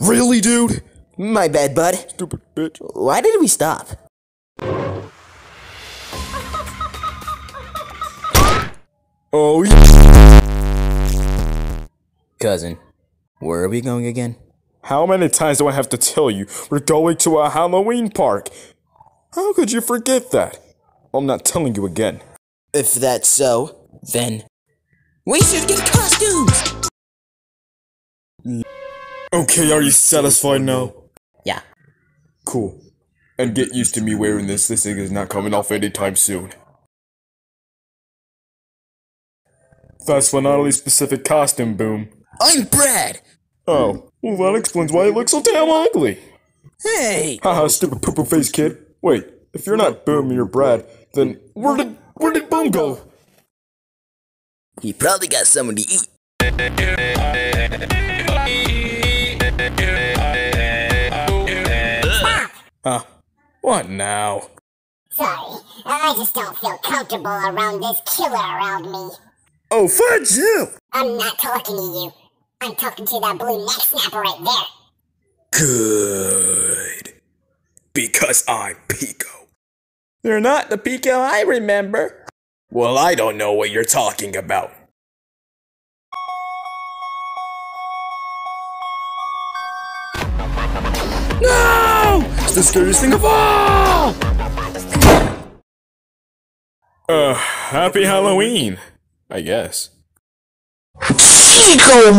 Really, dude? My bad, bud. Stupid bitch. Why did we stop? Oh, yeah. Cousin, where are we going again? How many times do I have to tell you we're going to a Halloween park? How could you forget that? I'm not telling you again. If that's so, then we should get costumes! Okay, are you satisfied now? Yeah. Cool. And get used to me wearing this. This thing is not coming off anytime soon. That's for not only specific costume boom. I'm Brad! Oh, well that explains why it looks so damn ugly. Hey! Haha, stupid poo poo face kid. Wait, if you're not Boom, you're Brad, then where did where did Boom go? He probably got someone to eat. Huh? What now? Sorry, I just don't feel comfortable around this killer around me. Oh, fudge you! I'm not talking to you. I'm talking to that blue neck snapper right there. Good. Because I'm Pico. You're not the Pico I remember. Well, I don't know what you're talking about. No! It's the scariest thing of all! Uh, happy Halloween, I guess. Chico